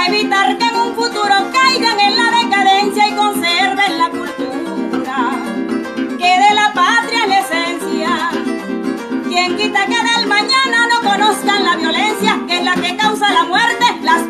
para evitar que en un futuro caigan en la decadencia y conserven la cultura. Quede la patria la esencia. Quien quita que del mañana no conozcan la violencia que es la que causa la muerte, las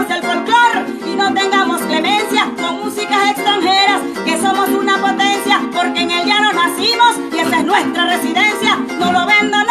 el folclor y no tengamos clemencia con músicas extranjeras, que somos una potencia, porque en el llano nacimos y esa es nuestra residencia. No lo vendo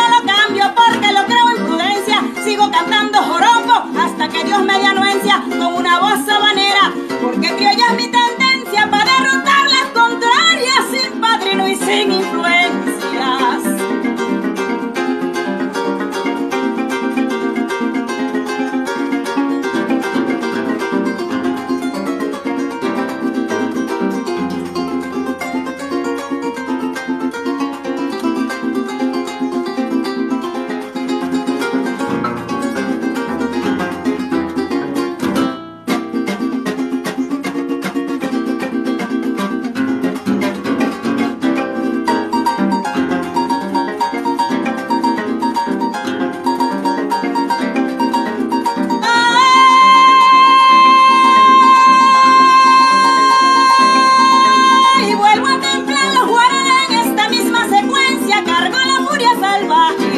alma.